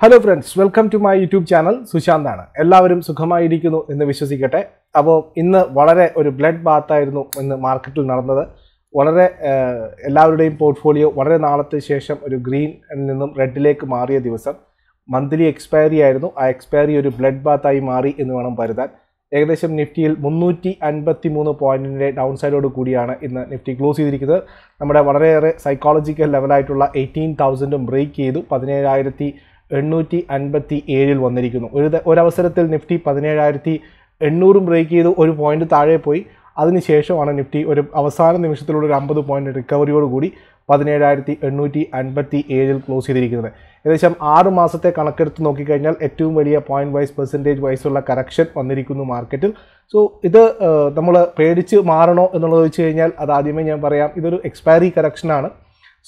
Hello friends welcome to my YouTube channel സുശാന്താണ് എല്ലാവരും സുഖമായിരിക്കുന്നു എന്ന് വിശ്വസിക്കട്ടെ. അപ്പോൾ ഇന്ന് വളരെ ഒരു ബ്ലഡ് ബാത്തായിരുന്നു ഇന്ന് മാർക്കറ്റിൽ നടന്നത്. വളരെ എല്ലാവരുടെയും പോർട്ട്ഫോളിയോ വളരെ നാളത്തെ ശേഷം ഒരു ഗ്രീൻ നിന്നും റെഡിലേക്ക് മാറിയ ദിവസം. മന്ത്ലി എക്സ്പയറി ആയിരുന്നു. ആ എക്സ്പയറി ഒരു ബ്ലഡ് ബാത്തായി മാറി എന്ന് വേണം കരുതാൻ. ഏകദേശം നിഫ്റ്റിയിൽ മുന്നൂറ്റി അൻപത്തി മൂന്ന് പോയിന്റിന്റെ ഡൗൺ സൈഡോട് കൂടിയാണ് ഇന്ന് നിഫ്റ്റി ക്ലോസ് ചെയ്തിരിക്കുന്നത്. നമ്മുടെ വളരെയേറെ സൈക്കോളജിക്കൽ ലെവലായിട്ടുള്ള എയ്റ്റീൻ തൗസൻഡും ബ്രേക്ക് ചെയ്തു. പതിനേഴായിരത്തി എണ്ണൂറ്റി അൻപത്തി ഏഴിൽ വന്നിരിക്കുന്നു. ഒരു ഒരവസരത്തിൽ നിഫ്റ്റി പതിനേഴായിരത്തി എണ്ണൂറും ബ്രേക്ക് ചെയ്ത്. ഒരു പോയിന്റ് താഴെ പോയി. അതിനുശേഷമാണ് നിഫ്റ്റി ഒരു അവസാന നിമിഷത്തിലുള്ള ഒരു അമ്പത് പോയിന്റ് റിക്കവറിയോടുകൂടി പതിനേഴായിരത്തി എണ്ണൂറ്റി അൻപത്തി ഏഴിൽ ക്ലോസ് ചെയ്തിരിക്കുന്നത്. ഏകദേശം ആറ് മാസത്തെ കണക്കെടുത്ത് നോക്കിക്കഴിഞ്ഞാൽ ഏറ്റവും വലിയ പോയിന്റ് വൈസ് പെർസെന്റേജ് വൈസുള്ള കറക്ഷൻ വന്നിരിക്കുന്നു മാർക്കറ്റിൽ സോ ഇത് നമ്മൾ പേടിച്ച് മാറണോ എന്നുള്ളത് വെച്ച് കഴിഞ്ഞാൽ അത് ആദ്യമേ ഞാൻ പറയാം. ഇതൊരു എക്സ്പയറി കറക്ഷനാണ്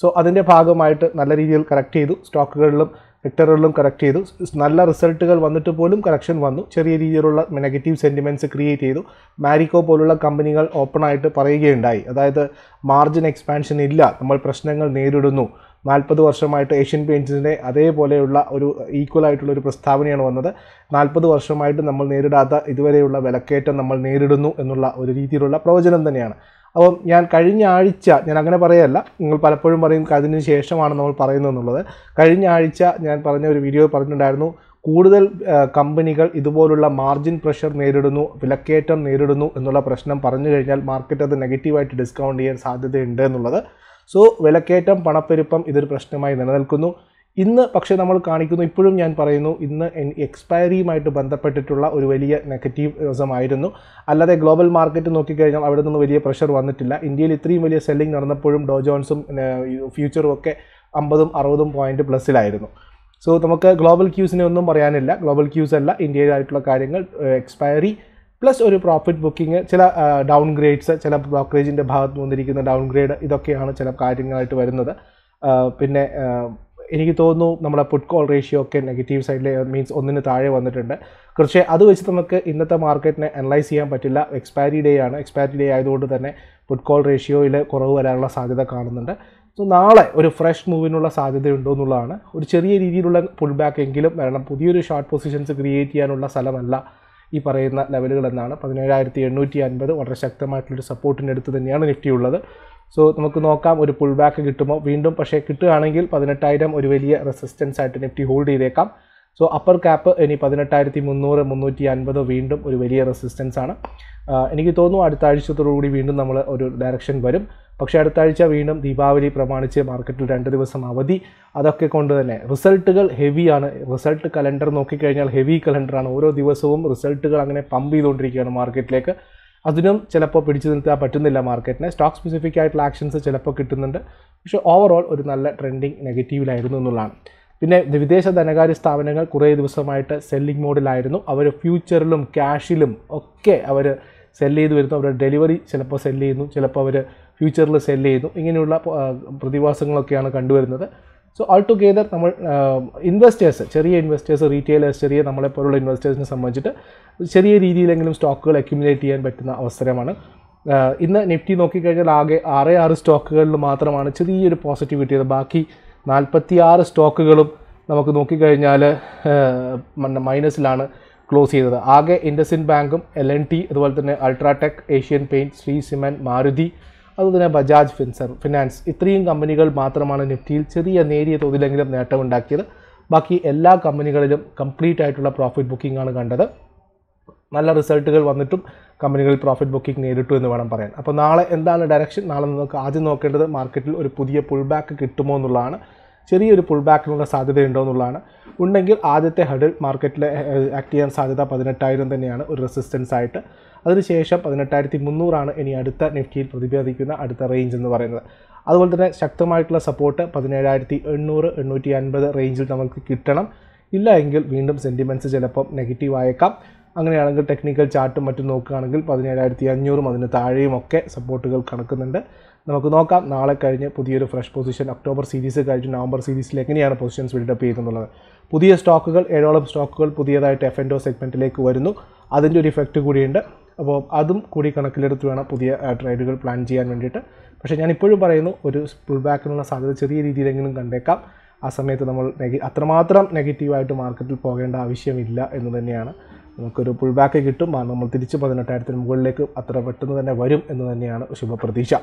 സോ അതിന്റെ ഭാഗമായിട്ട് നല്ല രീതിയിൽ കറക്റ്റ് ചെയ്തു. സ്റ്റോക്കുകളിലും സെക്ടറുകളിലും കറക്റ്റ് ചെയ്തു. നല്ല റിസൾട്ടുകൾ വന്നിട്ട് പോലും കറക്ഷൻ വന്നു. ചെറിയ രീതിയിലുള്ള നെഗറ്റീവ് സെന്റിമെന്റ്സ് ക്രിയേറ്റ് ചെയ്തു. മാരിക്കോ പോലുള്ള കമ്പനികൾ ഓപ്പണായിട്ട് പറയുകയുണ്ടായി. അതായത് മാർജിൻ എക്സ്പാൻഷൻ ഇല്ല. നമ്മൾ പ്രശ്നങ്ങൾ നേരിടുന്നു. നാൽപ്പത് വർഷമായിട്ട് ഏഷ്യൻ പെയിന്റ്സിന്റെ അതേപോലെയുള്ള ഒരു ഈക്വൽ ആയിട്ടുള്ള ഒരു പ്രസ്താവനയാണ് വന്നത്. നാൽപ്പത് വർഷമായിട്ട് നമ്മൾ നേരിടാത്ത ഇതുവരെയുള്ള വിലക്കയറ്റം നമ്മൾ നേരിടുന്നു എന്നുള്ള ഒരു രീതിയിലുള്ള പ്രവചനം തന്നെയാണ്. അപ്പം ഞാൻ കഴിഞ്ഞ ആഴ്ച ഞാൻ അങ്ങനെ പറയല്ല നിങ്ങൾ പലപ്പോഴും പറയും അതിന് ശേഷമാണ് നമ്മൾ പറയുന്നത് എന്നുള്ളത്. കഴിഞ്ഞ ആഴ്ച ഞാൻ പറഞ്ഞ ഒരു വീഡിയോ പറഞ്ഞിട്ടുണ്ടായിരുന്നു കൂടുതൽ കമ്പനികൾ ഇതുപോലുള്ള മാർജിൻ പ്രഷർ നേരിടുന്നു വിലക്കയറ്റം നേരിടുന്നു എന്നുള്ള പ്രശ്നം പറഞ്ഞു കഴിഞ്ഞാൽ മാർക്കറ്റ് അത് നെഗറ്റീവായിട്ട് ഡിസ്കൗണ്ട് ചെയ്യാൻ സാധ്യതയുണ്ട് എന്നുള്ളത്. സോ വിലക്കയറ്റം പണപ്പെരുപ്പം ഇതൊരു പ്രശ്നമായി നിലനിൽക്കുന്നു. ഇന്ന് പക്ഷേ നമ്മൾ കാണിക്കുന്നു ഇപ്പോഴും ഞാൻ പറയുന്നു ഇന്ന് എക്സ്പയറിയുമായിട്ട് ബന്ധപ്പെട്ടിട്ടുള്ള ഒരു വലിയ നെഗറ്റീവ് ദിവസമായിരുന്നു അല്ലാതെ ഗ്ലോബൽ മാർക്കറ്റ് നോക്കിക്കഴിഞ്ഞാൽ അവിടെ നിന്ന് വലിയ പ്രഷർ വന്നിട്ടില്ല. ഇന്ത്യയിൽ ഇത്രയും വലിയ സെല്ലിംഗ് നടന്നപ്പോഴും ഡോജോൺസും ഫ്യൂച്ചറും ഒക്കെ അമ്പതും അറുപതും പോയിന്റ് പ്ലസ്സിലായിരുന്നു സോ നമുക്ക് ഗ്ലോബൽ ക്യൂസിനെ ഒന്നും പറയാനില്ല. ഗ്ലോബൽ ക്യൂസ് അല്ല ഇന്ത്യയിലായിട്ടുള്ള കാര്യങ്ങൾ എക്സ്പയറി പ്ലസ് ഒരു പ്രോഫിറ്റ് ബുക്കിംഗ് ചില ഡൗൺ ഗ്രേഡ്സ് ചില ബ്രോക്കറേജിന്റെ ഭാഗത്ത് വന്നിരിക്കുന്ന ഡൗൺ ഗ്രേഡ് ഇതൊക്കെയാണ് ചില കാര്യങ്ങളായിട്ട് വരുന്നത്. പിന്നെ എനിക്ക് തോന്നുന്നു നമ്മുടെ പുട്ട് കോൾ റേഷ്യോ ഒക്കെ നെഗറ്റീവ് സൈഡിൽ മീൻസ് ഒന്നിന് താഴെ വന്നിട്ടുണ്ട്. പക്ഷേ അത് വെച്ച് നമുക്ക് ഇന്നത്തെ മാർക്കറ്റിനെ അനലൈസ് ചെയ്യാൻ പറ്റില്ല. എക്സ്പയറി ഡേ ആണ്. എക്സ്പയറി ഡേ ആയതുകൊണ്ട് തന്നെ പുട്ട് കോൾ റേഷ്യോയിൽ കുറവ് വരാനുള്ള സാധ്യത കാണുന്നുണ്ട്. സോ നാളെ ഒരു ഫ്രഷ് മൂവിനുള്ള സാധ്യതയുണ്ടോ എന്നുള്ളതാണ്. ഒരു ചെറിയ രീതിയിലുള്ള പുൾ ബാക്ക് എങ്കിലും വരണം. പുതിയൊരു ഷോർട്ട് പൊസിഷൻസ് ക്രിയേറ്റ് ചെയ്യാനുള്ള സ്ഥലമല്ല ഈ പറയുന്ന ലെവലുകൾ എന്നാണ്. പതിനേഴായിരത്തി എണ്ണൂറ്റി അൻപത് വളരെ ശക്തമായിട്ടുള്ളൊരു സപ്പോർട്ടിന്റെ അടുത്ത് തന്നെയാണ് നിഫ്റ്റി ഉള്ളത്. സോ നമുക്ക് നോക്കാം ഒരു പുൾ ബാക്ക് കിട്ടുമോ? വീണ്ടും പക്ഷേ കിട്ടുകയാണെങ്കിൽ പതിനെട്ടായിരം ഒരു വലിയ റെസിസ്റ്റൻസ് ആയിട്ട് നിഫ്റ്റി ഹോൾഡ് ചെയ്തേക്കാം. സോ അപ്പർ ക്യാപ്പ് ഇനി പതിനെട്ടായിരത്തി മുന്നൂറ് മുന്നൂറ്റി അൻപത് വീണ്ടും ഒരു വലിയ റെസിസ്റ്റൻസ് ആണ്. എനിക്ക് തോന്നുന്നു അടുത്ത ആഴ്ചത്തോടുകൂടി വീണ്ടും നമ്മൾ ഒരു ഡയറക്ഷൻ വരും. പക്ഷേ അടുത്ത ആഴ്ച വീണ്ടും ദീപാവലി പ്രമാണിച്ച് മാർക്കറ്റിൽ രണ്ട് ദിവസം അവധി. അതൊക്കെ കൊണ്ട് തന്നെ റിസൾട്ടുകൾ ഹെവിയാണ് റിസൾട്ട് കലണ്ടർ നോക്കിക്കഴിഞ്ഞാൽ ഹെവി കലണ്ടറാണ് ഓരോ ദിവസവും റിസൾട്ടുകൾ അങ്ങനെ പമ്പ് ചെയ്തുകൊണ്ടിരിക്കുകയാണ് മാർക്കറ്റിലേക്ക് അതിനും ചിലപ്പോൾ പിടിച്ചു നിർത്താൻ പറ്റുന്നില്ല മാർക്കറ്റിനെ. സ്റ്റോക്ക് സ്പെസിഫിക് ആയിട്ടുള്ള ആക്ഷൻസ് ചിലപ്പോൾ കിട്ടുന്നുണ്ട്. പക്ഷേ ഓവറോൾ ഒരു നല്ല ട്രെൻഡിങ് നെഗറ്റീവിലായിരുന്നു എന്നുള്ളതാണ്. പിന്നെ വിദേശ ധനകാര്യ സ്ഥാപനങ്ങൾ കുറേ ദിവസമായിട്ട് സെല്ലിംഗ് മോഡിലായിരുന്നു അവർ ഫ്യൂച്ചറിലും ക്യാഷിലും ഒക്കെ അവർ സെല്ല് ചെയ്ത് വരുന്നു. അവരുടെ ഡെലിവറി ചിലപ്പോൾ സെല്ല് ചെയ്യുന്നു. ചിലപ്പോൾ അവർ ഫ്യൂച്ചറിൽ സെല്ല് ചെയ്യുന്നു. ഇങ്ങനെയുള്ള പ്രതിഭാസങ്ങളൊക്കെയാണ് കണ്ടുവരുന്നത്. സോ ആൾ ടുഗെദർ നമ്മൾ ഇൻവെസ്റ്റേഴ്സ് ചെറിയ ഇൻവെസ്റ്റേഴ്സ് റീറ്റെയിലേഴ്സ് ചെറിയ നമ്മളെപ്പോലുള്ള ഇൻവെസ്റ്റേഴ്സിനെ സംബന്ധിച്ചിട്ട് ചെറിയ രീതിയിലെങ്കിലും സ്റ്റോക്കുകൾ അക്യുമുലേറ്റ് ചെയ്യാൻ പറ്റുന്ന അവസരമാണ്. ഇന്ന് നിഫ്റ്റി നോക്കിക്കഴിഞ്ഞാൽ ആകെ ആറ് ആറ് സ്റ്റോക്കുകളിൽ മാത്രമാണ് ചെറിയൊരു പോസിറ്റീവ് കിട്ടിയത്. ബാക്കി നാൽപ്പത്തി ആറ് സ്റ്റോക്കുകളും നമുക്ക് നോക്കിക്കഴിഞ്ഞാൽ മൈനസിലാണ് ക്ലോസ് ചെയ്തത്. ആകെ ഇൻഡസിൻ ബാങ്കും എൽ എൻ ടി അതുപോലെ തന്നെ UltraTech Asian paint Shree cement Maruti അതുപോലെ ബജാജ് ഫിൻസർ ഫിനാൻസ് ഇത്രയും കമ്പനികൾ മാത്രമാണ് നിഫ്റ്റിയിൽ ചെറിയ നേരിയ തോതിലെങ്കിലും നേട്ടമുണ്ടാക്കിയത്. ബാക്കി എല്ലാ കമ്പനികളിലും കംപ്ലീറ്റ് ആയിട്ടുള്ള പ്രോഫിറ്റ് ബുക്കിംഗ് ആണ് കണ്ടത്. നല്ല റിസൾട്ടുകൾ വന്നിട്ടും കമ്പനികളിൽ പ്രോഫിറ്റ് ബുക്കിംഗ് നേരിട്ടു എന്ന് വേണം പറയാൻ. അപ്പോൾ നാളെ എന്താണ് ഡയറക്ഷൻ നാളെ നമുക്ക് ആദ്യം നോക്കേണ്ടത് മാർക്കറ്റിൽ ഒരു പുതിയ പുൾ ബാക്ക് കിട്ടുമോ എന്നുള്ളതാണ്. ചെറിയൊരു പുൾ ബാക്കിനുള്ള സാധ്യതയുണ്ടോ എന്നുള്ളതാണ്. ഉണ്ടെങ്കിൽ ആദ്യത്തെ ഹഡിൽ മാർക്കറ്റിൽ ആക്ട് ചെയ്യാൻ സാധ്യത പതിനെട്ടായിരം തന്നെയാണ്. ഒരു റെസിസ്റ്റൻസ് ആയിട്ട്. അതിനുശേഷം പതിനെട്ടായിരത്തി മുന്നൂറാണ് ഇനി അടുത്ത നിഫ്റ്റിയിൽ പ്രതിപാദിക്കുന്ന അടുത്ത റേഞ്ച് എന്ന് പറയുന്നത്. അതുപോലെ തന്നെ ശക്തമായിട്ടുള്ള സപ്പോർട്ട് പതിനേഴായിരത്തി എണ്ണൂറ് എണ്ണൂറ്റി അൻപത് റേഞ്ചിൽ നമുക്ക് കിട്ടണം. ഇല്ല എങ്കിൽ വീണ്ടും സെന്റിമെന്റ്സ് ചിലപ്പം നെഗറ്റീവ് ആയേക്കാം. അങ്ങനെയാണെങ്കിൽ ടെക്നിക്കൽ ചാർട്ടും മറ്റും നോക്കുകയാണെങ്കിൽ പതിനേഴായിരത്തി അഞ്ഞൂറും അതിന് താഴെയും ഒക്കെ സപ്പോർട്ടുകൾ കണക്കുന്നുണ്ട്. നമുക്ക് നോക്കാം. നാളെ കഴിഞ്ഞ് പുതിയൊരു ഫ്രഷ് പൊസിഷൻ ഒക്ടോബർ സീരീസ് കഴിഞ്ഞ് നവംബർ സീരീസിൽ എങ്ങനെയാണ് പൊസിഷൻസ് ബിൽഡപ്പ് ചെയ്യുന്നുള്ളത് പുതിയ സ്റ്റോക്കുകൾ ഏഴോളം സ്റ്റോക്കുകൾ പുതിയതായിട്ട് എഫ് എൻഡോ സെഗ്മെന്റിലേക്ക് വരുന്നു. അതിന്റെ ഒരു ഇഫക്റ്റ് കൂടിയുണ്ട്. അപ്പോൾ അതും കൂടി കണക്കിലെടുത്ത് വേണം പുതിയ ട്രേഡുകൾ പ്ലാൻ ചെയ്യാൻ വേണ്ടിയിട്ട്. പക്ഷേ ഞാൻ ഇപ്പോഴും പറയുന്നു ഒരു പുൾ ബാക്കിനുള്ള സാധ്യത ചെറിയ രീതിയിലെങ്കിലും കണ്ടേക്കാം. ആ സമയത്ത് നമ്മൾ നെഗ അത്രമാത്രം നെഗറ്റീവായിട്ട് മാർക്കറ്റിൽ പോകേണ്ട ആവശ്യമില്ല എന്ന് തന്നെയാണ്. നമുക്കൊരു പുൾ ബാക്ക് കിട്ടും. നമ്മൾ തിരിച്ച് പതിനെട്ടായിരത്തിന് മുകളിലേക്ക് അത്ര പെട്ടെന്ന് തന്നെ വരും എന്ന് തന്നെയാണ് ശുഭപ്രതീക്ഷ.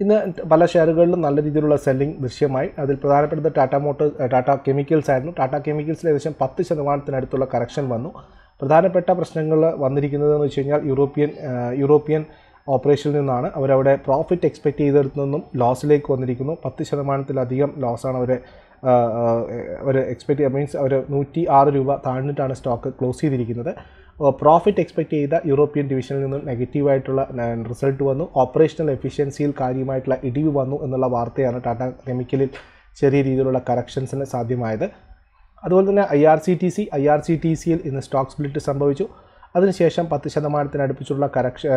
ഇന്ന് പല ഷെയറുകളിലും നല്ല രീതിയിലുള്ള സെല്ലിംഗ് ദൃശ്യമായി. അതിൽ പ്രധാനപ്പെട്ടത് ടാറ്റ മോട്ടോർ ടാറ്റ കെമിക്കൽസ് ആയിരുന്നു. ടാറ്റ കെമിക്കൽസിൽ ഏകദേശം പത്ത് ശതമാനത്തിനടുത്തുള്ള കറക്ഷൻ വന്നു. പ്രധാനപ്പെട്ട പ്രശ്നങ്ങൾ വന്നിരിക്കുന്നത് എന്ന് വെച്ച് കഴിഞ്ഞാൽ യൂറോപ്യൻ യൂറോപ്യൻ ഓപ്പറേഷനിൽ നിന്നാണ് അവരവിടെ പ്രോഫിറ്റ് എക്സ്പെക്റ്റ് ചെയ്തെടുത്തു നിന്നും ലോസിലേക്ക് വന്നിരിക്കുന്നു. പത്ത് ശതമാനത്തിലധികം ലോസാണ് അവർ അവർ എക്സ്പെക്ട് മീൻസ് അവർ നൂറ്റി ആറ് രൂപ താഴ്ന്നിട്ടാണ് സ്റ്റോക്ക് ക്ലോസ് ചെയ്തിരിക്കുന്നത്. പ്രോഫിറ്റ് എക്സ്പെക്ട് ചെയ്ത യൂറോപ്യൻ ഡിവിഷനിൽ നിന്നും നെഗറ്റീവായിട്ടുള്ള റിസൾട്ട് വന്നു. ഓപ്പറേഷണൽ എഫിഷ്യൻസിയിൽ കാര്യമായിട്ടുള്ള ഇടിവ് വന്നു എന്നുള്ള വാർത്തയാണ് ടാറ്റ കെമിക്കലിൽ ചെറിയ രീതിയിലുള്ള കറക്ഷൻസിന് സാധ്യമായത്. അതുപോലെ തന്നെ I R C T C I R C T സിയിൽ ഇന്ന് സ്റ്റോക്ക് സ്പ്ലിറ്റ് സംഭവിച്ചു. അതിനുശേഷം പത്ത് ശതമാനത്തിനടുപ്പിച്ചുള്ള കറക്ഷൻ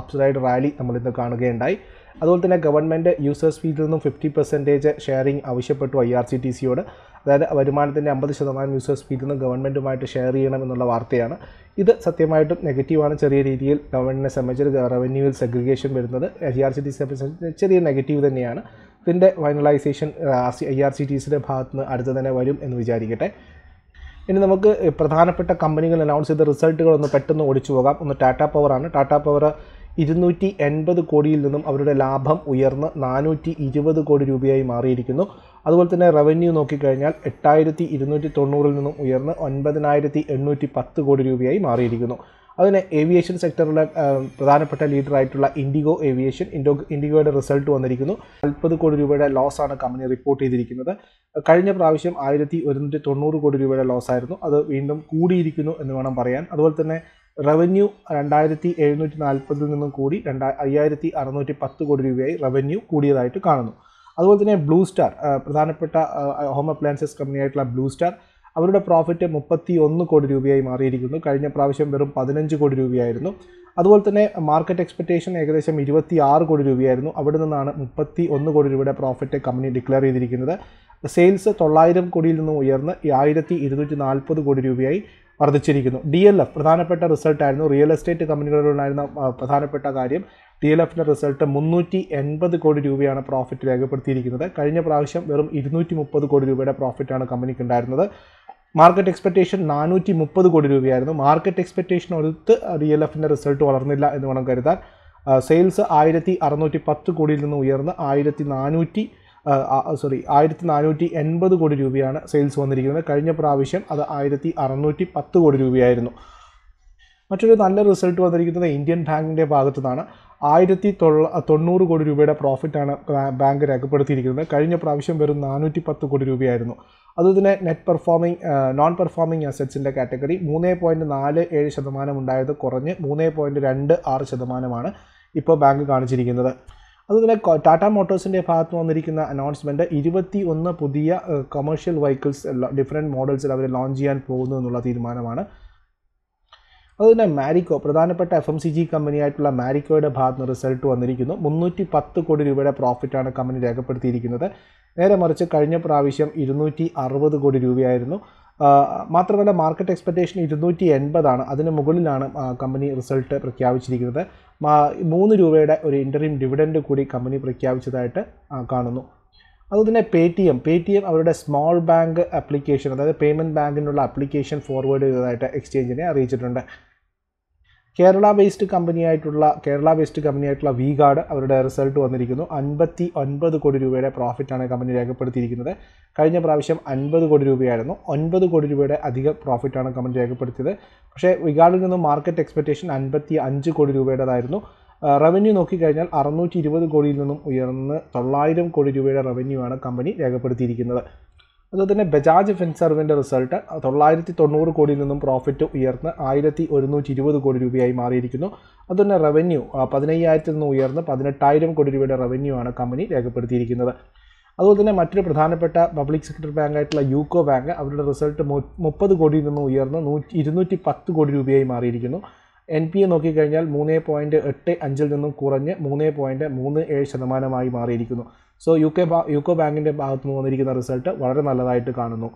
അപ്സൈഡ് റാലി നമ്മൾ ഇന്ന് കാണുകയുണ്ടായി. അതുപോലെ തന്നെ ഗവൺമെന്റ് യൂസേഴ്സ് ഫീൽഡിൽ നിന്നും ഫിഫ്റ്റി പെർസെന്റേജ് ഷെയറിംഗ് ആവശ്യപ്പെട്ടു ഐ ആർ സി ടി സിയോട് അതായത് വരുമാനത്തിന്റെ അമ്പത് ശതമാനം യൂസേഴ്സ് ഫീൽഡിൽ നിന്ന് ഗവൺമെന്റുമായിട്ട് ഷെയർ ചെയ്യണം എന്നുള്ള വാർത്തയാണ്. ഇത് സത്യമായിട്ടും നെഗറ്റീവാണ് ചെറിയ രീതിയിൽ ഗവൺമെന്റിനെ സംബന്ധിച്ച് റവന്യൂവിൽ സെഗ്രിഗേഷൻ വരുന്നത് ഐ ആർ സി ടി സിയെ സംബന്ധിച്ച് ചെറിയ നെഗറ്റീവ് തന്നെയാണ്. ഇതിന്റെ finalisation I R C T സിയുടെ ഭാഗത്ത് നിന്ന് അടുത്ത് തന്നെ വരും എന്ന് വിചാരിക്കട്ടെ. ഇനി നമുക്ക് പ്രധാനപ്പെട്ട കമ്പനികൾ അനൗൺസ് ചെയ്ത റിസൾട്ടുകൾ ഒന്ന് പെട്ടെന്ന് ഓടിച്ചു പോകാം ഒന്ന് ടാറ്റ പവറാണ് ടാറ്റ പവർ ഇരുന്നൂറ്റി എൺപത് കോടിയിൽ നിന്നും അവരുടെ ലാഭം ഉയർന്ന് നാനൂറ്റി ഇരുപത് കോടി രൂപയായി മാറിയിരിക്കുന്നു. അതുപോലെ തന്നെ റവന്യൂ നോക്കിക്കഴിഞ്ഞാൽ എട്ടായിരത്തി ഇരുന്നൂറ്റി തൊണ്ണൂറിൽ നിന്നും ഉയർന്ന് ഒൻപതിനായിരത്തി എണ്ണൂറ്റി പത്ത് കോടി രൂപയായി മാറിയിരിക്കുന്നു. അതിന് ഏവിയേഷൻ സെക്ടറിലെ പ്രധാനപ്പെട്ട ലീഡറായിട്ടുള്ള ഇൻഡിഗോ ഏവിയേഷൻ ഇൻഡോ ഇൻഡിഗോയുടെ റിസൾട്ട് വന്നിരിക്കുന്നു. നാൽപ്പത് കോടി രൂപയുടെ ലോസ് ആണ് കമ്പനി റിപ്പോർട്ട് ചെയ്തിരിക്കുന്നത്. കഴിഞ്ഞ പ്രാവശ്യം ആയിരത്തി ഒരുന്നൂറ്റി തൊണ്ണൂറ് കോടി രൂപയുടെ ലോസ് ആയിരുന്നു. അത് വീണ്ടും കൂടിയിരിക്കുന്നു എന്ന് വേണം പറയാൻ. അതുപോലെ തന്നെ റവന്യൂ രണ്ടായിരത്തി എഴുന്നൂറ്റി നാൽപ്പതിൽ നിന്നും കൂടി രണ്ടാ അയ്യായിരത്തി അറുന്നൂറ്റി പത്ത് കോടി രൂപയായി റവന്യൂ കൂടിയതായിട്ട് കാണുന്നു. അതുപോലെ തന്നെ ബ്ലൂ സ്റ്റാർ പ്രധാനപ്പെട്ട ഹോം അപ്ലയൻസസ് കമ്പനിയായിട്ടുള്ള ബ്ലൂ സ്റ്റാർ അവരുടെ പ്രോഫിറ്റ് മുപ്പത്തി ഒന്ന് കോടി രൂപയായി മാറിയിരിക്കുന്നു. കഴിഞ്ഞ പ്രാവശ്യം വെറും പതിനഞ്ച് കോടി രൂപയായിരുന്നു. അതുപോലെ തന്നെ മാർക്കറ്റ് എക്സ്പെക്റ്റേഷൻ ഏകദേശം ഇരുപത്തി ആറ് കോടി രൂപയായിരുന്നു. അവിടെ നിന്നാണ് മുപ്പത്തി ഒന്ന് കോടി രൂപയുടെ പ്രോഫിറ്റ് കമ്പനി ഡിക്ലെയർ ചെയ്തിരിക്കുന്നത്. സെയിൽസ് തൊള്ളായിരം കോടിയിൽ നിന്നും ഉയർന്ന് ആയിരത്തി ഇരുന്നൂറ്റി നാൽപ്പത് കോടി രൂപയായി. വർദ്ധിച്ചിരിക്കുന്നു. ഡി എൽ എഫ് പ്രധാനപ്പെട്ട റിസൾട്ടായിരുന്നു റിയൽ എസ്റ്റേറ്റ് കമ്പനികളിലുണ്ടായിരുന്ന പ്രധാനപ്പെട്ട കാര്യം ഡി എൽ എഫിന്റെ റിസൾട്ട് മുന്നൂറ്റി എൺപത് കോടി രൂപയാണ് പ്രോഫിറ്റ് രേഖപ്പെടുത്തിയിരിക്കുന്നത്. കഴിഞ്ഞ പ്രാവശ്യം വെറും ഇരുന്നൂറ്റി മുപ്പത് കോടി രൂപയുടെ പ്രോഫിറ്റാണ് കമ്പനിക്ക് ഉണ്ടായിരുന്നത് മാർക്കറ്റ് എക്സ്പെക്റ്റേഷൻ നാനൂറ്റി മുപ്പത് കോടി രൂപയായിരുന്നു. മാർക്കറ്റ് എക്സ്പെക്റ്റേഷൻ ഒരുത്ത് ഡി എൽ എഫിന്റെ റിസൾട്ട് വളർന്നില്ല എന്ന് വേണം കരുതാൻ. സെയിൽസ് ആയിരത്തി അറുന്നൂറ്റി പത്ത് കോടിയിൽ നിന്ന് ഉയർന്ന് ആയിരത്തി നാനൂറ്റി സോറി ആയിരത്തി നാനൂറ്റി എൺപത് കോടി രൂപയാണ് സെയിൽസ് വന്നിരിക്കുന്നത്. കഴിഞ്ഞ പ്രാവശ്യം അത് ആയിരത്തി അറുന്നൂറ്റി പത്ത് കോടി രൂപയായിരുന്നു. മറ്റൊരു നല്ല റിസൾട്ട് വന്നിരിക്കുന്നത് ഇന്ത്യൻ ബാങ്കിന്റെ ഭാഗത്തു നിന്നാണ് ആയിരത്തി തൊണ്ണൂറ് കോടി രൂപയുടെ പ്രോഫിറ്റാണ് ബാങ്ക് രേഖപ്പെടുത്തിയിരിക്കുന്നത്. കഴിഞ്ഞ പ്രാവശ്യം വെറും നാനൂറ്റി പത്ത് കോടി രൂപയായിരുന്നു. അതുതന്നെ നെറ്റ് പെർഫോമിംഗ് നോൺ പെർഫോമിംഗ് അസറ്റ്സിന്റെ കാറ്റഗറി മൂന്ന് പോയിന്റ് നാല് ഏഴ് ശതമാനം ഉണ്ടായത് കുറഞ്ഞ് മൂന്ന് പോയിന്റ് രണ്ട് ആറ് ശതമാനമാണ് ഇപ്പോൾ ബാങ്ക് കാണിച്ചിരിക്കുന്നത്. അതുപോലെ ടാറ്റ മോട്ടോഴ്സിന്റെ ഭാഗത്ത് വന്നിരിക്കുന്ന അനൗൺസ്മെന്റ് ഇരുപത്തി ഒന്ന് പുതിയ കൊമേഴ്ഷ്യൽ വെഹിക്കിൾസ് ഡിഫറെന്റ് മോഡൽസിൽ അവർ ലോഞ്ച് ചെയ്യാൻ പോകുന്നു എന്നുള്ള തീരുമാനമാണ്. അതുതന്നെ മാരിക്കോ പ്രധാനപ്പെട്ട എഫ് എം സി ജി കമ്പനിയായിട്ടുള്ള മാരിക്കോയുടെ ഭാഗത്ത് റിസൾട്ട് വന്നിരിക്കുന്നു. മുന്നൂറ്റി പത്ത് കോടി രൂപയുടെ പ്രോഫിറ്റാണ് കമ്പനി രേഖപ്പെടുത്തിയിരിക്കുന്നത്. നേരെ മറിച്ച് കഴിഞ്ഞ പ്രാവശ്യം ഇരുന്നൂറ്റി അറുപത് കോടി രൂപയായിരുന്നു. മാത്രമല്ല മാർക്കറ്റ് എക്സ്പെക്റ്റേഷൻ ഇരുന്നൂറ്റി എൺപതാണ് അതിന് മുകളിലാണ് കമ്പനി റിസൾട്ട് പ്രഖ്യാപിച്ചിരിക്കുന്നത്. മൂന്ന് രൂപയുടെ ഒരു ഇന്ററിം ഡിവിഡൻഡ് കൂടി കമ്പനി പ്രഖ്യാപിച്ചതായിട്ട് കാണുന്നു. കാണുന്നു തന്നെ pay T M pay T M അവരുടെ സ്മോൾ ബാങ്ക് ആപ്ലിക്കേഷൻ അതായത് പേയ്മെന്റ് ബാങ്കിനുള്ള ആപ്ലിക്കേഷൻ ഫോർവേഡ് ചെയ്തതായിട്ട് എക്സ്ചേഞ്ചിനെ അറിയിച്ചിട്ടുണ്ട്. കേരള ബേസ്ഡ് കമ്പനിയായിട്ടുള്ള കേരള ബേസ്ഡ് കമ്പനിയായിട്ടുള്ള വി ഗാർഡ് അവരുടെ റിസൾട്ട് വന്നിരിക്കുന്നു. അൻപത്തി ഒൻപത് കോടി രൂപയുടെ പ്രോഫിറ്റാണ് കമ്പനി രേഖപ്പെടുത്തിയിരിക്കുന്നത്. കഴിഞ്ഞ പ്രാവശ്യം അൻപത് കോടി രൂപയായിരുന്നു. ഒൻപത് കോടി രൂപയുടെ അധിക പ്രോഫിറ്റാണ് കമ്പനി രേഖപ്പെടുത്തിയത്. പക്ഷേ വിഗാർഡിൽ നിന്നും മാർക്കറ്റ് എക്സ്പെക്റ്റേഷൻ അൻപത്തി അഞ്ച് കോടി രൂപയുടേതായിരുന്നു. റവന്യൂ നോക്കിക്കഴിഞ്ഞാൽ അറുന്നൂറ്റി ഇരുപത് കോടിയിൽ നിന്നും ഉയർന്ന് തൊള്ളായിരം കോടി രൂപയുടെ റവന്യൂ ആണ് കമ്പനി രേഖപ്പെടുത്തിയിരിക്കുന്നത്. അതുപോലെ തന്നെ ബജാജ് ഫിൻസർവിന്റെ റിസൾട്ട് തൊള്ളായിരത്തി തൊണ്ണൂറ് കോടിയിൽ നിന്നും പ്രോഫിറ്റ് ഉയർന്ന് ആയിരത്തി ഒരുന്നൂറ്റി ഇരുപത് കോടി രൂപയായി മാറിയിരിക്കുന്നു. അതുതന്നെ റവന്യൂ പതിനയ്യായിരത്തിൽ നിന്ന് ഉയർന്ന് പതിനെട്ടായിരം കോടി രൂപയുടെ റവന്യൂ ആണ് കമ്പനി രേഖപ്പെടുത്തിയിരിക്കുന്നത്. അതുപോലെ തന്നെ മറ്റൊരു പ്രധാനപ്പെട്ട പബ്ലിക് സെക്ടർ ബാങ്കായിട്ടുള്ള യൂക്കോ ബാങ്ക് അവരുടെ റിസൾട്ട് മുപ്പത് കോടിയിൽ നിന്നും ഉയർന്ന് നൂറ്റി ഇരുന്നൂറ്റി പത്ത് കോടി രൂപയായി മാറിയിരിക്കുന്നു. എൻ പി എ നോക്കിക്കഴിഞ്ഞാൽ മൂന്ന് പോയിന്റ് എട്ട് അഞ്ചിൽ നിന്നും കുറഞ്ഞ് മൂന്ന് പോയിന്റ് മൂന്ന് ഏഴ് ശതമാനമായി മാറിയിരിക്കുന്നു. സോ യു കെ യുക്കോ ബാങ്കിന്റെ ഭാഗത്ത് നിന്ന് വന്നിരിക്കുന്ന റിസൾട്ട് വളരെ നല്ലതായിട്ട് കാണുന്നു.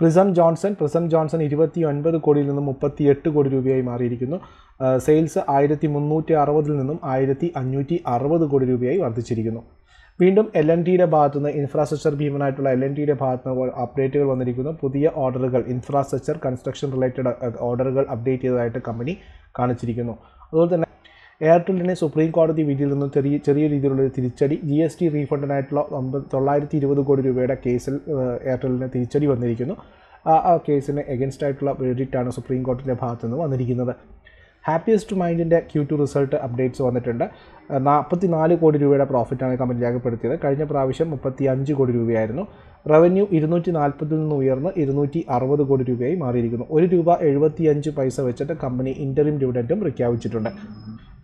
പ്രിസം ജോൺസൺ പ്രിസം ജോൺസൺ ഇരുപത്തി ഒൻപത് കോടിയിൽ നിന്നും മുപ്പത്തി എട്ട് കോടി രൂപയായി മാറിയിരിക്കുന്നു. സെയിൽസ് ആയിരത്തി മുന്നൂറ്റി അറുപതിൽ നിന്നും ആയിരത്തി അഞ്ഞൂറ്റി അറുപത് കോടി രൂപയായി വർദ്ധിച്ചിരിക്കുന്നു. വീണ്ടും എൽ എൻ ടിയുടെ ഭാഗത്തു നിന്ന് ഇൻഫ്രാസ്ട്രക്ചർ ഭീമനായിട്ടുള്ള എൽ എൻ ടിയുടെ ഭാഗത്ത് നിന്ന് അപ്ഡേറ്റുകൾ വന്നിരിക്കുന്നു. പുതിയ ഓർഡറുകൾ ഇൻഫ്രാസ്ട്രക്ചർ കൺസ്ട്രക്ഷൻ റിലേറ്റഡ് ഓർഡറുകൾ അപ്ഡേറ്റ് ചെയ്തതായിട്ട് കമ്പനി കാണിച്ചിരിക്കുന്നു. അതുപോലെ തന്നെ എയർടെല്ലിനെ സുപ്രീം കോടതി വിധിയിൽ നിന്നും ചെറിയ ചെറിയ രീതിയിലുള്ള ഒരു തിരിച്ചടി ജി എസ് ടി റീഫണ്ടിനായിട്ടുള്ള ഒമ്പത് തൊള്ളായിരത്തി ഇരുപത് കോടി രൂപയുടെ കേസിൽ എയർടെല്ലിന് തിരിച്ചടി വന്നിരിക്കുന്നു. ആ കേസിന് എഗൻസ്റ്റ് ആയിട്ടുള്ള ആണ് സുപ്രീം കോടതിയുടെ ഭാഗത്തു നിന്ന് വന്നിരിക്കുന്നത് ഹാപ്പിയസ്റ്റ് മൈൻഡിന്റെ ക്യൂ ടു റിസൾട്ട് അപ്ഡേറ്റ്സ് വന്നിട്ടുണ്ട്. നാൽപ്പത്തി നാല് കോടി രൂപയുടെ പ്രോഫിറ്റാണ് കമ്പനി രേഖപ്പെടുത്തിയത്. കഴിഞ്ഞ പ്രാവശ്യം മുപ്പത്തി അഞ്ച് കോടി രൂപയായിരുന്നു. റവന്യൂ ഇരുന്നൂറ്റി നാൽപ്പതിൽ നിന്ന് ഉയർന്ന് ഇരുന്നൂറ്റി അറുപത് കോടി രൂപയായി മാറിയിരിക്കുന്നു. ഒരു രൂപ എഴുപത്തിയഞ്ച് പൈസ വെച്ചിട്ട് കമ്പനി ഇന്ററിം ഡിവിഡന്റും പ്രഖ്യാപിച്ചിട്ടുണ്ട്.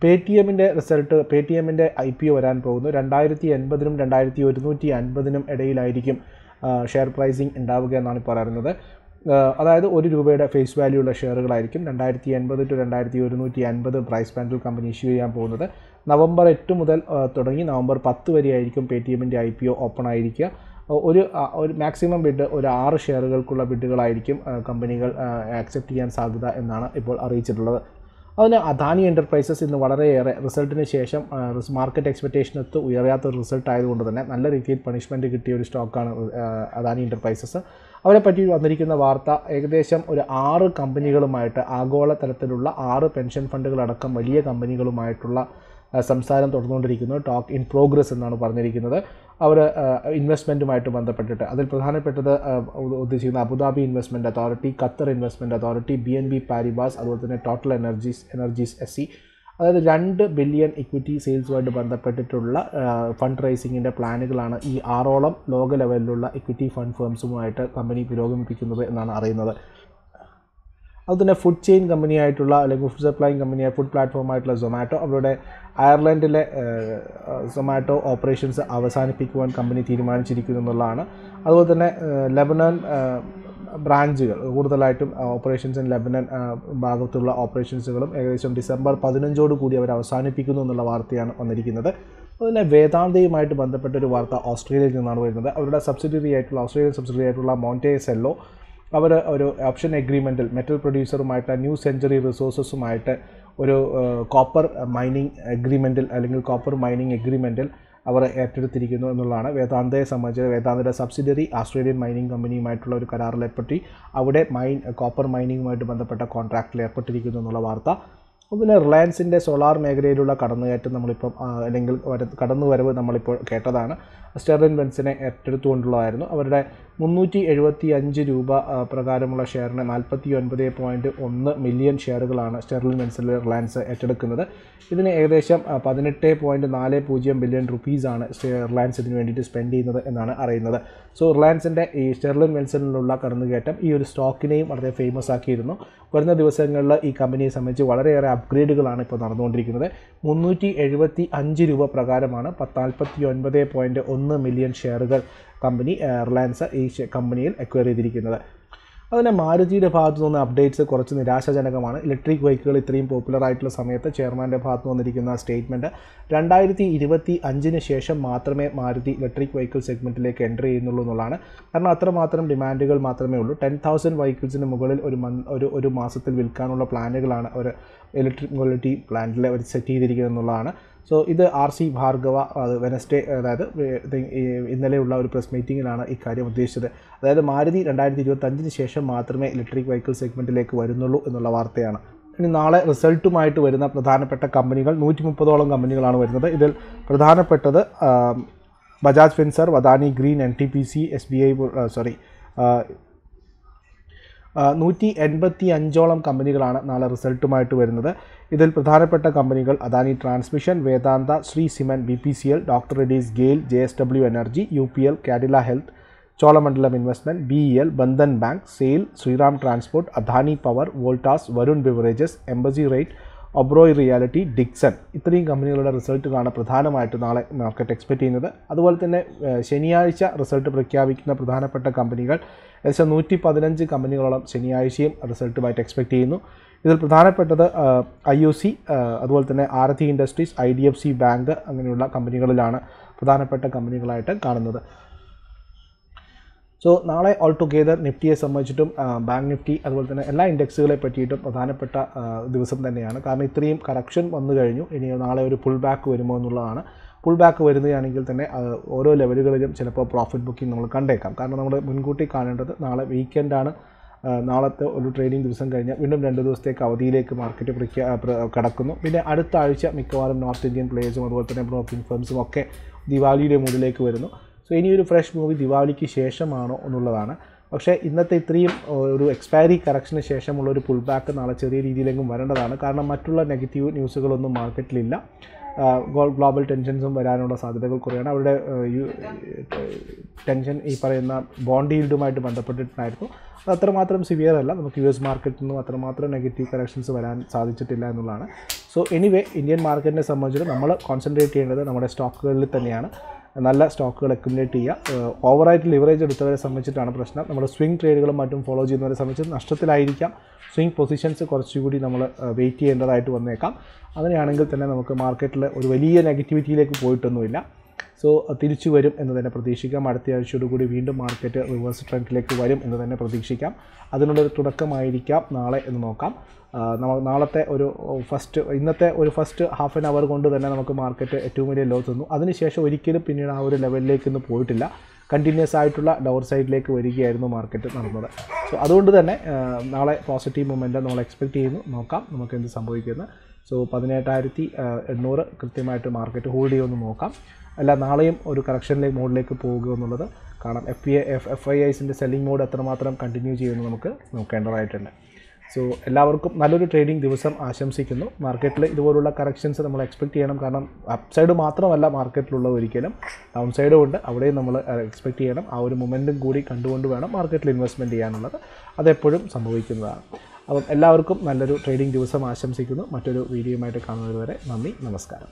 പേ ടി എമ്മിന്റെ റിസൾട്ട് പേ ടി എമ്മിന്റെ ഐ പി ഒ വരാൻ പോകുന്നു. രണ്ടായിരത്തി എൺപതിനും രണ്ടായിരത്തി ഒരുന്നൂറ്റി അൻപതിനും ഇടയിലായിരിക്കും ഷെയർ പ്രൈസിങ് ഉണ്ടാവുക എന്നാണ് പറയുന്നത്. അതായത് ഒരു രൂപയുടെ ഫേസ് വാല്യൂ ഉള്ള ഷെയറുകളായിരിക്കും രണ്ടായിരത്തി എൺപത് ടു രണ്ടായിരത്തി ഒരുന്നൂറ്റി അൻപത് പ്രൈസ് ബാൻഡിൽ കമ്പനി ഇഷ്യൂ ചെയ്യാൻ പോകുന്നത്. നവംബർ എട്ട് മുതൽ തുടങ്ങി നവംബർ പത്ത് വരെയായിരിക്കും പേ ടി എമ്മിന്റെ ഐ പി ഒ ഓപ്പൺ ആയിരിക്കുക ഒരു ഒരു മാക്സിമം ബിഡ് ഒരു ആറ് ഷെയറുകൾക്കുള്ള ബിഡുകളായിരിക്കും കമ്പനികൾ ആക്സെപ്റ്റ് ചെയ്യാൻ സാധ്യത എന്നാണ് ഇപ്പോൾ അറിയിച്ചിട്ടുള്ളത്. അതിന് അദാനി എന്റർപ്രൈസസ് ഇന്ന് വളരെയേറെ റിസൾട്ടിന് ശേഷം മാർക്കറ്റ് എക്സ്പെക്റ്റേഷൻ എക്സ്പെക്റ്റേഷനൊത്ത് ഉയരാത്ത ഒരു റിസൾട്ട് ആയതുകൊണ്ട് തന്നെ നല്ല രീതിയിൽ പണിഷ്മെന്റ് കിട്ടിയ ഒരു സ്റ്റോക്കാണ് അദാനി എന്റർപ്രൈസസ് അവരെ പറ്റി വന്നിരിക്കുന്ന വാർത്ത ഏകദേശം ഒരു ആറ് കമ്പനികളുമായിട്ട് ആഗോള തലത്തിലുള്ള ആറ് പെൻഷൻ ഫണ്ടുകളടക്കം വലിയ കമ്പനികളുമായിട്ടുള്ള സംസാരം തുടർന്നുകൊണ്ടിരിക്കുന്നു. ടോക്ക് ഇൻ പ്രോഗ്രസ് എന്നാണ് പറഞ്ഞിരിക്കുന്നത്. അവർ ഇൻവെസ്റ്റ്മെന്റുമായിട്ട് ബന്ധപ്പെട്ടിട്ട്. അതിൽ പ്രധാനപ്പെട്ടത് ഉദ്ദേശിക്കുന്ന Abu Dhabi investment authority Qatar investment authority B N B Paribas അതുപോലെ തന്നെ total energies energies S C അതായത് രണ്ട് ബില്യൺ ഇക്വിറ്റി സെയിൽസുമായിട്ട് ബന്ധപ്പെട്ടിട്ടുള്ള ഫണ്ട് റൈസിങ്ങിന്റെ പ്ലാനുകളാണ് ഈ ആറോളം ലോക ലെവലിലുള്ള ഇക്വിറ്റി ഫണ്ട് ഫേംസുമായിട്ട് കമ്പനി പുരോഗമിപ്പിക്കുന്നത് എന്നാണ് അറിയുന്നത്. അതുതന്നെ ഫുഡ് ചെയിൻ കമ്പനിയായിട്ടുള്ള അല്ലെങ്കിൽ ഫുഡ് സപ്ലൈയിങ് കമ്പനിയായ ഫുഡ് പ്ലാറ്റ്ഫോമായിട്ടുള്ള സൊമാറ്റോ അവരുടെ അയർലൻഡിലെ സൊമാറ്റോ ഓപ്പറേഷൻസ് അവസാനിപ്പിക്കുവാൻ കമ്പനി തീരുമാനിച്ചിരിക്കുന്നു എന്നുള്ളതാണ്. അതുപോലെ തന്നെ ലെബനൻ ബ്രാഞ്ചുകൾ കൂടുതലായിട്ടും ഓപ്പറേഷൻസ് ഇൻ ലെബനൻ ഭാഗത്തുള്ള ഓപ്പറേഷൻസുകളും ഏകദേശം ഡിസംബർ പതിനഞ്ചോട് കൂടി അവർ അവസാനിപ്പിക്കുന്നു എന്നുള്ള വാർത്തയാണ് വന്നിരിക്കുന്നത്. അതുപോലെ വേദാന്തയുമായിട്ട് ബന്ധപ്പെട്ട ഒരു വാർത്ത ഓസ്ട്രേലിയയിൽ നിന്നാണ് വരുന്നത്. അവരുടെ സബ്സിഡിയറി ആയിട്ടുള്ള ഓസ്ട്രേലിയൻ സബ്സിഡിയറി ആയിട്ടുള്ള മോണ്ടേ സെല്ലോ അവർ ഒരു ഓപ്ഷൻ എഗ്രിമെന്റിൽ മെറ്റൽ പ്രൊഡ്യൂസറുമായിട്ട് ന്യൂ സെഞ്ചുറി റിസോഴ്സസുമായിട്ട് ഒരു കോപ്പർ മൈനിങ് എഗ്രിമെന്റിൽ അല്ലെങ്കിൽ കോപ്പർ മൈനിങ് എഗ്രിമെന്റിൽ അവർ ഏറ്റെടുത്തിരിക്കുന്നു എന്നുള്ളതാണ്. വേദാന്തയെ സംബന്ധിച്ച് വേദാന്തയുടെ സബ്സിഡറി ആസ്ട്രേലിയൻ മൈനിങ് കമ്പനിയുമായിട്ടുള്ള ഒരു കരാറിലേർപ്പെട്ടി അവിടെ മൈൻ കോപ്പർ മൈനിങ്ങുമായിട്ട് ബന്ധപ്പെട്ട കോൺട്രാക്റ്റിൽ ഏർപ്പെട്ടിരിക്കുന്നു എന്നുള്ള വാർത്ത. പിന്നെ റിലയൻസിന്റെ സോളാർ മേഖലയിലുള്ള കടന്നുകയറ്റം നമ്മളിപ്പം അല്ലെങ്കിൽ വര- കടന്നുവരവ് നമ്മളിപ്പോൾ കേട്ടതാണ്. സ്റ്റെർലിൻ ബെൻസിനെ ഏറ്റെടുത്തുകൊണ്ടുള്ളതായിരുന്നു. അവരുടെ മുന്നൂറ്റി എഴുപത്തി അഞ്ച് രൂപ പ്രകാരമുള്ള ഷെയറിന് നാൽപ്പത്തി ഒൻപത് പോയിന്റ് ഒന്ന് മില്യൺ ഷെയറുകളാണ് സ്റ്റെർലിൻ ബെൻസിൽ റിലയൻസ് ഏറ്റെടുക്കുന്നത്. ഇതിന് ഏകദേശം പതിനെട്ട് പോയിന്റ് നാല് പൂജ്യം ബില്യൺ റുപ്പീസാണ് റിലയൻസ് ഇതിന് വേണ്ടിയിട്ട് സ്പെൻഡ് ചെയ്യുന്നത് എന്നാണ് അറിയുന്നത്. സോ റിലയൻസിന്റെ ഈ സ്റ്റെർലിൻ ബെൻസിലുള്ള കടന്നുകയറ്റം ഈ ഒരു സ്റ്റോക്കിനെയും വളരെ ഫേമസ് ആക്കിയിരുന്നു. വരുന്ന ദിവസങ്ങളിൽ ഈ കമ്പനിയെ സംബന്ധിച്ച് വളരെയേറെ അപ്ഗ്രേഡുകളാണ് ഇപ്പോൾ നടന്നുകൊണ്ടിരിക്കുന്നത്. മുന്നൂറ്റി എഴുപത്തി അഞ്ച് രൂപ പ്രകാരമാണ് പത്ത് നാൽപ്പത്തി ഒൻപത് പോയിന്റ് ഒന്ന് മില്യൺ ഷെയറുകൾ കമ്പനി റിലയൻസ് ഈ കമ്പനിയിൽ അക്വയർ ചെയ്തിരിക്കുന്നത്. അതുപോലെ മാരുതിയുടെ ഭാഗത്തു നിന്ന് അപ്ഡേറ്റ്സ് കുറച്ച് നിരാശാജനകമാണ്. ഇലക്ട്രിക് വെഹിക്കിൾ ഇത്രയും പോപ്പുലർ ആയിട്ടുള്ള സമയത്ത് ചെയർമാന്റെ ഭാഗത്ത് വന്നിരിക്കുന്ന സ്റ്റേറ്റ്മെന്റ് രണ്ടായിരത്തി ഇരുപത്തി അഞ്ചിന് ശേഷം മാത്രമേ മാരുതി ഇലക്ട്രിക് വെഹിക്കിൾ സെഗ്മെന്റിലേക്ക് എന്റർ ചെയ്യുന്നുള്ളൂ എന്നുള്ളതാണ്. കാരണം അത്രമാത്രം ഡിമാൻഡുകൾ മാത്രമേ ഉള്ളൂ. ടെൻ തൗസൻഡ് വെഹിക്കിൾസിന് മുകളിൽ ഒരു മന്ത് ഒരു ഒരു മാസത്തിൽ വിൽക്കാനുള്ള പ്ലാനുകളാണ് ഒരു ഇലക്ട്രിക് മൊബിലിറ്റി പ്ലാന്റിൽ അവർ സെറ്റ് ചെയ്തിരിക്കുന്നത് എന്നുള്ളതാണ്. സോ ഇത് ആർ സി ഭാർഗവ വെനസ്ഡേ അതായത് ഇന്നലെയുള്ള ഒരു പ്രസ് മീറ്റിങ്ങിലാണ് ഇക്കാര്യം ഉദ്ദേശിച്ചത്. അതായത് മാരുതി രണ്ടായിരത്തി ഇരുപത്തഞ്ചിന് ശേഷം മാത്രമേ ഇലക്ട്രിക് വെഹിക്കിൾ സെഗ്മെന്റിലേക്ക് വരുന്നുള്ളൂ എന്നുള്ള വാർത്തയാണ്. ഇനി നാളെ റിസൾട്ടുമായിട്ട് വരുന്ന പ്രധാനപ്പെട്ട കമ്പനികൾ നൂറ്റി മുപ്പതോളം കമ്പനികളാണ് വരുന്നത്. ഇതിൽ പ്രധാനപ്പെട്ടത് Bajaj Finserv Adani green N T P C S B I sorry നൂറ്റി എൺപത്തി അഞ്ചോളം കമ്പനികളാണ് നാളെ റിസൾട്ടുമായിട്ട് വരുന്നത്. ഇതിൽ പ്രധാനപ്പെട്ട കമ്പനികൾ Adani transmission Vedanta Shree cement B P C L doctor Reddy's GAIL J S W energy U P L Cadila health Cholamandalam investment B E L Bandhan bank SAIL Shriram transport Adani power Voltas Varun beverages Embassy REIT Oberoi reality Dixon. ഇത്രയും കമ്പനികളുടെ റിസൾട്ടുകളാണ് പ്രധാനമായിട്ട് നാളെ market expect ചെയ്യുന്നത്. അതുപോലെ തന്നെ ശനിയാഴ്ച result പ്രഖ്യാപിക്കുന്ന പ്രധാനപ്പെട്ട കമ്പനികൾ ഏകദേശം നൂറ്റി പതിനഞ്ച് കമ്പനികളോളം ശനിയാഴ്ചയും റിസൾട്ടുമായിട്ട് എക്സ്പെക്ട് ചെയ്യുന്നു. ഇതിൽ പ്രധാനപ്പെട്ടത് ഐ യു സി അതുപോലെ തന്നെ Aarti industries I D F C bank അങ്ങനെയുള്ള കമ്പനികളിലാണ് പ്രധാനപ്പെട്ട കമ്പനികളായിട്ട് കാണുന്നത്. സോ നാളെ ഓൾ ടുഗെദർ നിഫ്റ്റിയെ സംബന്ധിച്ചിട്ടും ബാങ്ക് നിഫ്റ്റി അതുപോലെ തന്നെ എല്ലാ ഇൻഡെക്സുകളെ പറ്റിയിട്ടും പ്രധാനപ്പെട്ട ദിവസം തന്നെയാണ്. കാരണം ഇത്രയും കറക്ഷൻ വന്നു കഴിഞ്ഞു. ഇനി നാളെ ഒരു പുൾ ബാക്ക് വരുമോ എന്നുള്ളതാണ് പുൾ ബാക്ക് വരുന്നതാണെങ്കിൽ തന്നെ ഓരോ ലെവലുകളിലും ചിലപ്പോൾ പ്രോഫിറ്റ് ബുക്കിംഗ് നമ്മൾ കണ്ടേക്കാം. കാരണം നമ്മൾ മുൻകൂട്ടി കാണേണ്ടത് നാളെ വീക്കെൻഡാണ് നാളത്തെ ഒരു ട്രേഡിംഗ് ദിവസം കഴിഞ്ഞാൽ വീണ്ടും രണ്ട് ദിവസത്തേക്ക് അവധിയിലേക്ക് മാർക്കറ്റ് പ്രഖ്യാ കിടക്കുന്നു. പിന്നെ അടുത്ത ആഴ്ച മിക്കവാറും നോർത്ത് ഇന്ത്യൻ പ്ലേയേഴ്സും അതുപോലെ തന്നെ ബ്രോക്കിംഗ് ഫേംസും ഒക്കെ ദിവാലിയുടെ മൂഡിലേക്ക് വരുന്നു. സോ ഇനിയൊരു ഫ്രഷ് മൂവി ദിവാലിക്ക് ശേഷമാണോ എന്നുള്ളതാണ്. പക്ഷേ ഇന്നത്തെ ഇത്രയും ഒരു എക്സ്പയറി കറക്ഷന് ശേഷമുള്ള ഒരു പുൾ ബാക്ക് നാളെ ചെറിയ രീതിയിലെങ്കിലും വരേണ്ടതാണ്. കാരണം മറ്റുള്ള നെഗറ്റീവ് ന്യൂസുകളൊന്നും മാർക്കറ്റിലില്ല ഗ്ലോബൽ ടെൻഷൻസും വരാനുള്ള സാധ്യതകൾ കുറയാണ്. അവരുടെ ടെൻഷൻ ഈ പറയുന്ന ബോണ്ട് ഈൽഡുമായിട്ട് ബന്ധപ്പെട്ടിട്ടുണ്ടായിരുന്നു. അത് അത്രമാത്രം സിവിയർ അല്ല. നമുക്ക് യു എസ് മാർക്കറ്റിൽ നിന്നും അത്രമാത്രം നെഗറ്റീവ് കറക്ഷൻസ് വരാൻ സാധിച്ചിട്ടില്ല എന്നുള്ളതാണ്. സോ എനിവേ ഇന്ത്യൻ മാർക്കറ്റിനെ സംബന്ധിച്ചിട്ട് നമ്മൾ കോൺസെൻട്രേറ്റ് ചെയ്യേണ്ടത് നമ്മുടെ സ്റ്റോക്കുകളിൽ തന്നെയാണ്. നല്ല സ്റ്റോക്കുകൾ അക്യുമുലേറ്റ് ചെയ്യുക. ഓവറായിട്ട് ലിവറേജ് എടുത്തവരെ സംബന്ധിച്ചിട്ടാണ് പ്രശ്നം. നമ്മൾ സ്വിംഗ് ട്രേഡുകളും മറ്റും ഫോളോ ചെയ്യുന്നവരെ സംബന്ധിച്ച് നഷ്ടത്തിലായിരിക്കാം. സ്വിംഗ് പൊസിഷൻസ് കുറച്ചുകൂടി നമ്മൾ വെയിറ്റ് ചെയ്യേണ്ടതായിട്ട് വന്നേക്കാം. അങ്ങനെയാണെങ്കിൽ തന്നെ നമുക്ക് മാർക്കറ്റിൽ ഒരു വലിയ നെഗറ്റിവിറ്റിയിലേക്ക് പോയിട്ടൊന്നുമില്ല. സോ തിരിച്ചു വരും എന്ന് തന്നെ പ്രതീക്ഷിക്കാം. അടുത്ത ആഴ്ചയോടുകൂടി വീണ്ടും മാർക്കറ്റ് റിവേഴ്സ് ട്രെൻഡിലേക്ക് വരും എന്ന് തന്നെ പ്രതീക്ഷിക്കാം. അതിനുള്ളൊരു തുടക്കമായിരിക്കാം നാളെ എന്ന് നോക്കാം. നമ്മൾ നാളത്തെ ഒരു ഫസ്റ്റ് ഇന്നത്തെ ഒരു ഫസ്റ്റ് ഹാഫ് ആൻ അവർ കൊണ്ട് തന്നെ നമുക്ക് മാർക്കറ്റ് ഏറ്റവും വലിയ ലോ തന്നു അതിനുശേഷം ഒരിക്കലും പിന്നീട് ആ ഒരു ലെവലിലേക്ക് ഒന്നും പോയിട്ടില്ല. കണ്ടിന്യൂസ് ആയിട്ടുള്ള ഡൗൺ സൈഡിലേക്ക് വരികയായിരുന്നു മാർക്കറ്റ് നടന്നത്. സോ അതുകൊണ്ട് തന്നെ നാളെ പോസിറ്റീവ് മൊമെന്റം നമ്മൾ എക്സ്പെക്റ്റ് ചെയ്യുന്നു. നോക്കാം നമുക്ക് എന്ത് സംഭവിക്കുന്നത് സോ പതിനെട്ടായിരത്തി എണ്ണൂറ് കൃത്യമായിട്ട് മാർക്കറ്റ് ഹോൾഡ് ചെയ്യുമെന്ന് നോക്കാം. അല്ല നാളെയും ഒരു കറക്ഷനിലേക്ക് മോഡിലേക്ക് പോവുക എന്നുള്ളത് കാണാം. F P F F I ഐസിന്റെ selling mode എത്രമാത്രം കണ്ടിന്യൂ ചെയ്യുമെന്ന് നമുക്ക് നോക്കേണ്ടതായിട്ടുണ്ട്. സോ എല്ലാവർക്കും നല്ലൊരു ട്രേഡിംഗ് ദിവസം ആശംസിക്കുന്നു. മാർക്കറ്റിൽ ഇതുപോലുള്ള കറക്ഷൻസ് നമ്മൾ എക്സ്പെക്ട് ചെയ്യണം. കാരണം അപ്സൈഡ് സൈഡ് മാത്രമല്ല മാർക്കറ്റിലുള്ള ഒരിക്കലും. ഡൗൺ സൈഡും ഉണ്ട്. അവിടെയും നമ്മൾ എക്സ്പെക്ട് ചെയ്യണം. ആ ഒരു മൊമെന്റും കൂടി കണ്ടുകൊണ്ട് വേണം മാർക്കറ്റിൽ ഇൻവെസ്റ്റ്മെന്റ് ചെയ്യാനുള്ളത്. അതെപ്പോഴും സംഭവിക്കുന്നതാണ്. അപ്പം എല്ലാവർക്കും നല്ലൊരു ട്രേഡിംഗ് ദിവസം ആശംസിക്കുന്നു. മറ്റൊരു വീഡിയോയുമായിട്ട് കാണുന്നതുവരെ നന്ദി നമസ്കാരം.